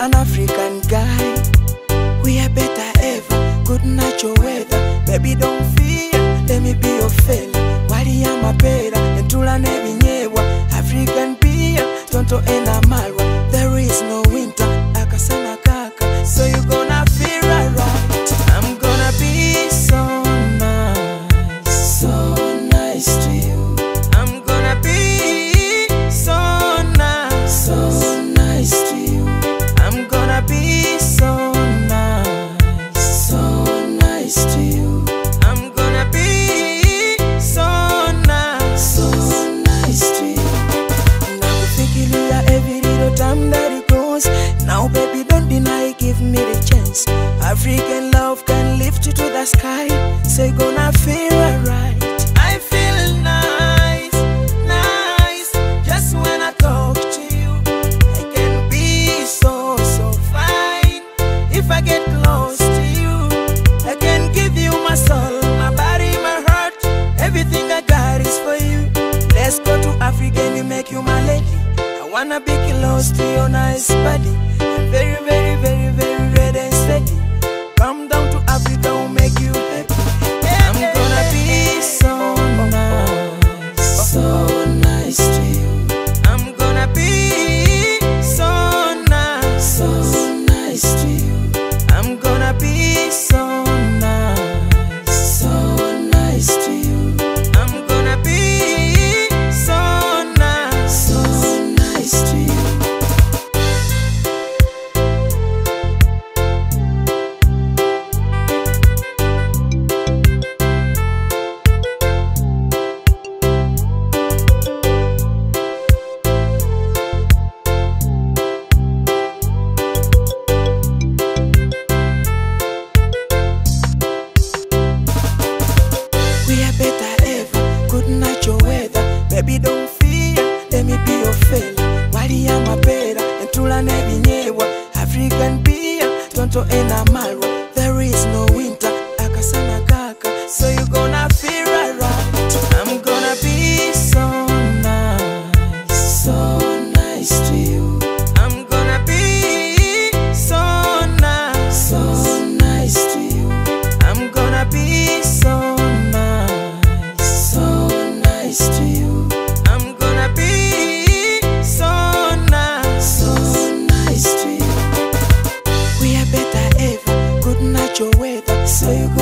an African guy. We are better ever, good natural weather. Baby, don't fear, let me be your fellow. So gonna feel alright. I feel nice, nice. Just when I talk to you, I can be so, so fine. If I get close to you, I can give you my soul, my body, my heart. Everything I got is for you. Let's go to Africa and make you my lady. I wanna be close to your nice body. I'm very, very, very We are better ever. Good night, your weather. Baby, don't fear. Let me be your fella. Wali ya mapera. Entula nebinyewa. African beer. Tonto ena. You gonna